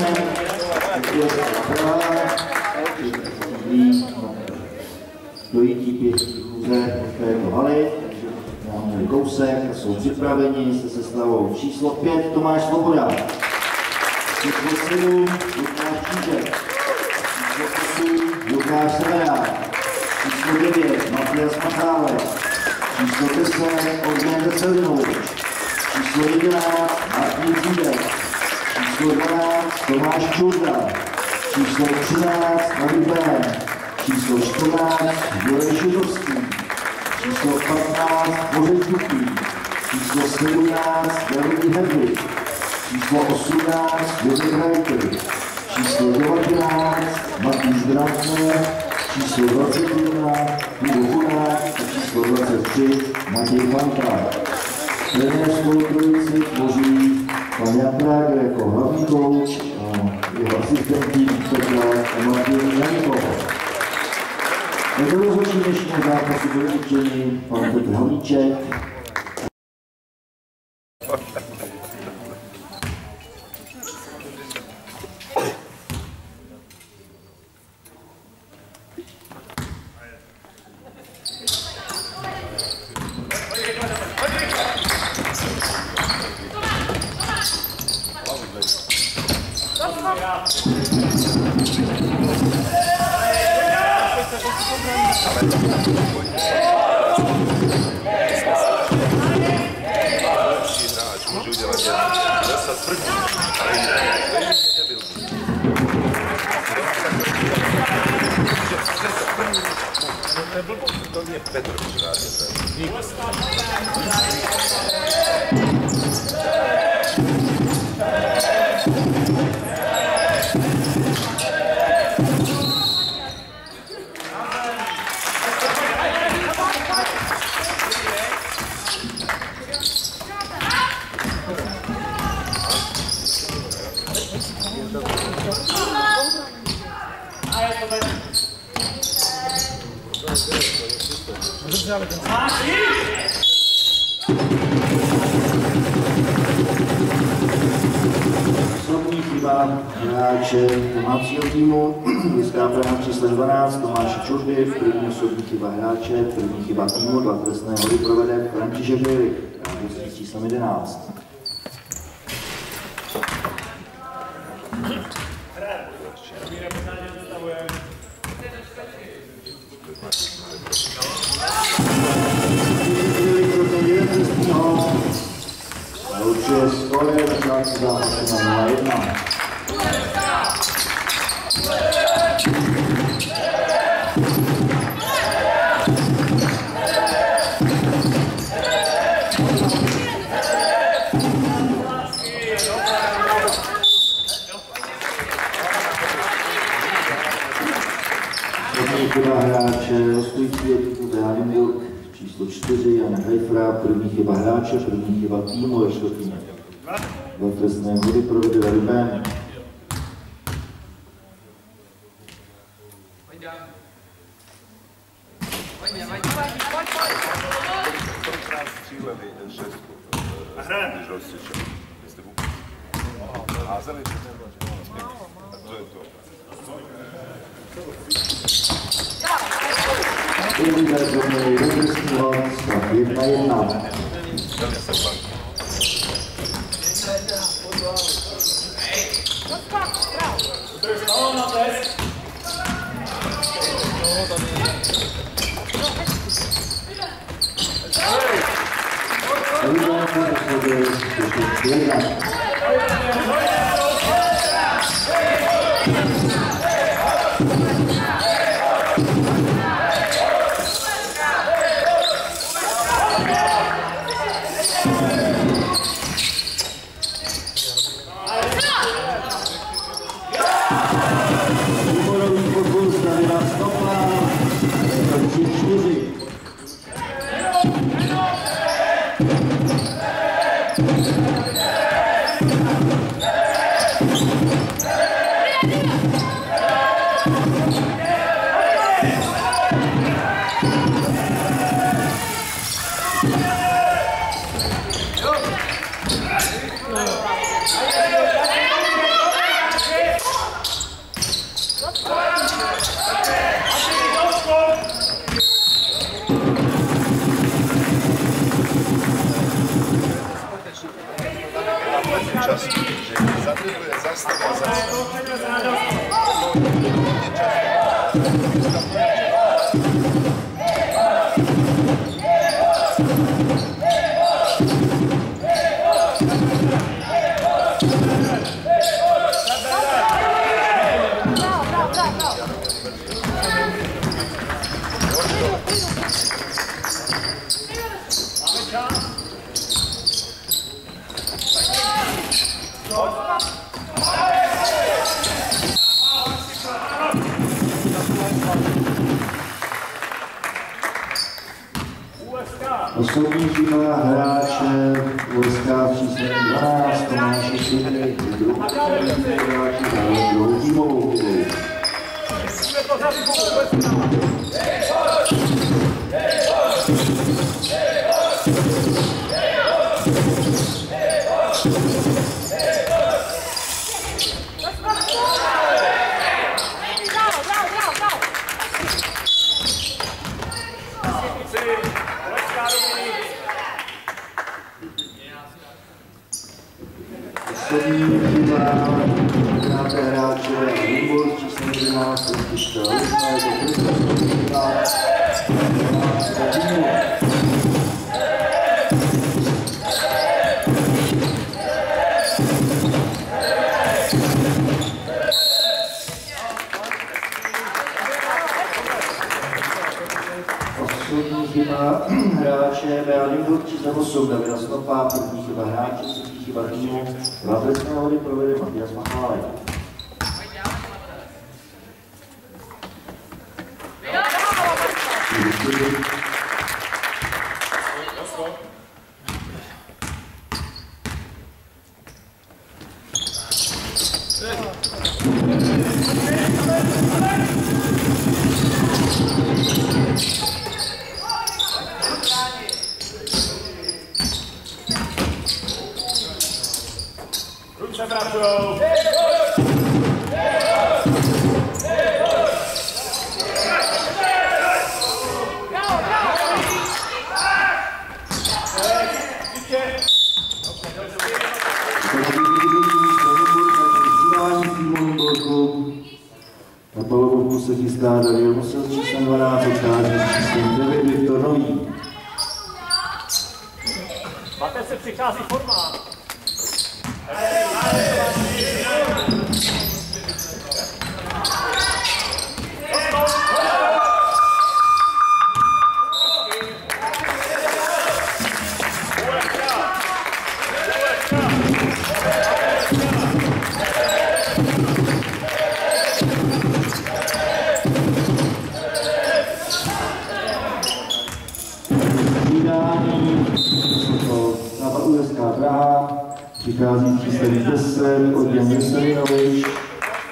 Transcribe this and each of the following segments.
Rybem, dojítí pěstí chůze této haly, takže máme kousek, jsou připraveni se sestavou číslo 5 Tomáš Svoboda, číslo 7 Lukáš Čížek, číslo 8 Lukáš Severák, číslo 9 Matias Machálek, číslo 10 Ognjen Veselinovič, číslo 11 Martin Zídek, číslo 12 Tomáš Čurda, číslo 13 David Bén, číslo 14 Juraj Židovský, číslo 15 Bořej Duký, číslo 17 David Hedvig, číslo 18 Josef Reiter, číslo 19 Matýš Brandner, číslo 21 Ivo Hunák a číslo 23 Matěj Fanta. Trenérskou trojici tvoří pan Jan Prager jako hlavní kouč jeho asistentí Petra a Martin Janko. Jako rozhodčí dnešního zápasu byli určeni pan Petr Havlíček, Petru Jurado. Přiváděl. Slovní chyba hráče domácího týmu, lidská penál číslem 12 Tomáše Čurby, první osobní chyba hráče, první chyba týmu, dva trestné hody provede František Bejlik, hráč s číslem 11. Coaches, go. Hráče hostujícího týmu Dánenburg, číslo 4 Jan Hejfra, první chyba hráče, první chyba týmu ve čtvrtině. Dva trestné hody provede Ruben. Felipe não é ele não. Obrigado por fazer isso. Obrigado. Zatrzymuję, zastawiam, zastawiam. Číslo 8, Davida Snopa, první chyba hráče, třetí chyba týmu, dva trestné hody provede Matias Machálek. Polovku se chystá Daniel Musel s číslem 12, odchází s číslem 9 Viktor Nový. Máte se přichází forma. Hey! Přichází číslem 10 od Jan Veselinovič,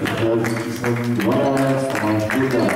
přichází číslem 12 Tomáš Kurda.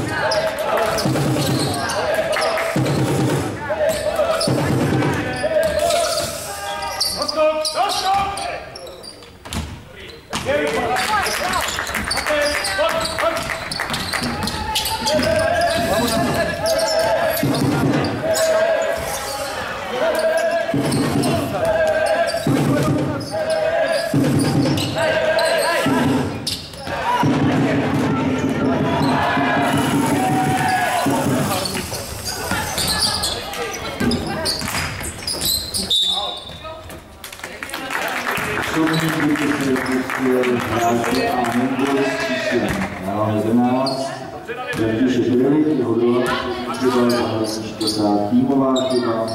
Vamos lá. Hráče a Mendel s číslem 11. František Jurek, jeho druhá chyba, tahle čtvrtá týmová chyba,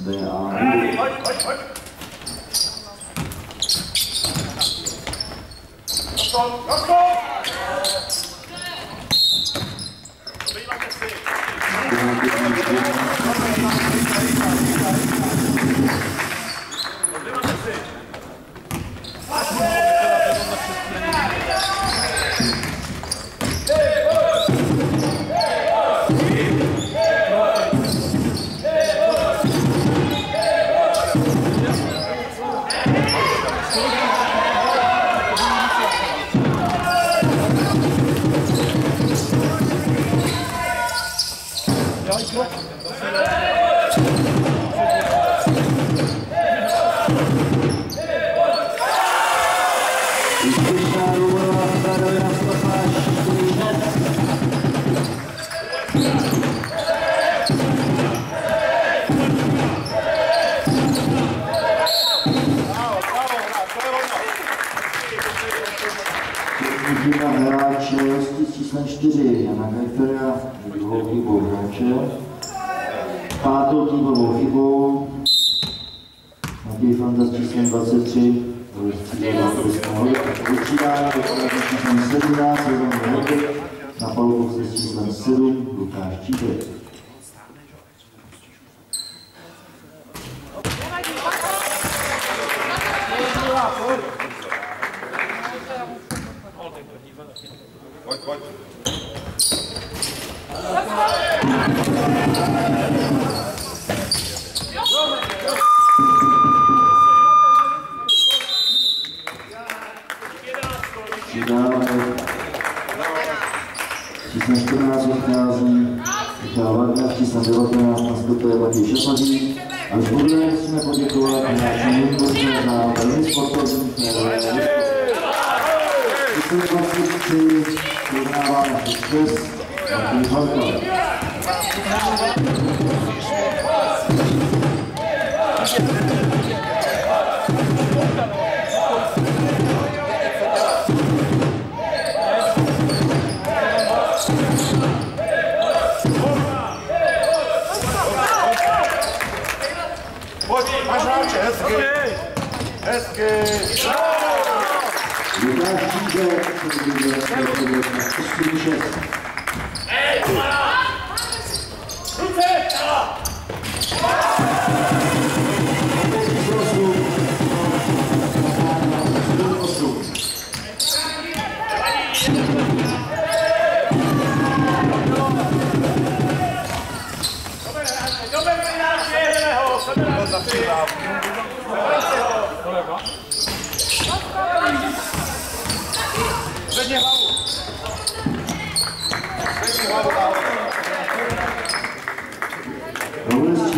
B.A. Mendel. Úspěšná 4 Jana Kajfera, druhou chybou hráče. Pátou týmovou chybou Matěj Fanda s číslem 23, Vystřídání do číslem 17, Jeroen Helbek, na palubu s číslem 7, Lukáš Čípek. circumstances to our distress and hunger. Hezky! Hezky! Hezky! Lukáš Sydney Hau. Sydney Hau.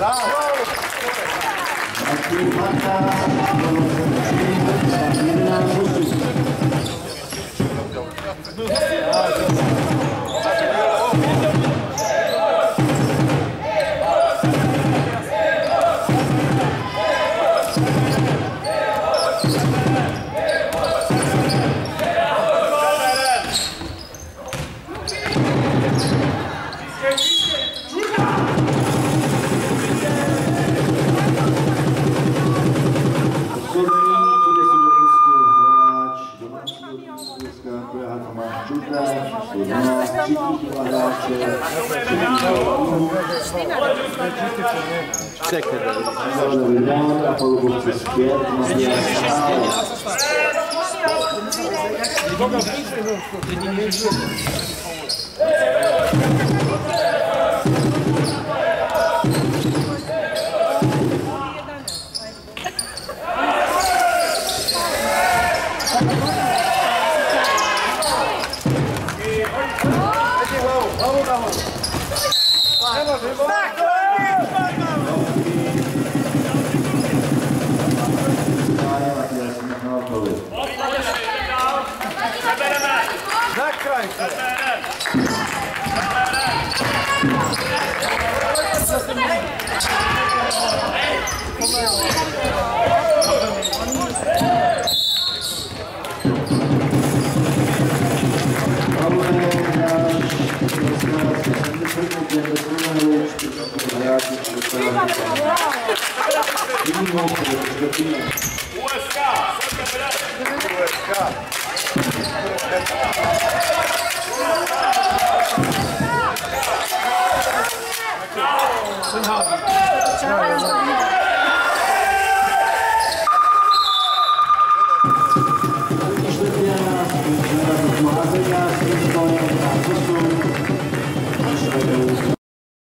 Bravo. Vamos, vamos! Vai! Vamos, vamos! USK! USK!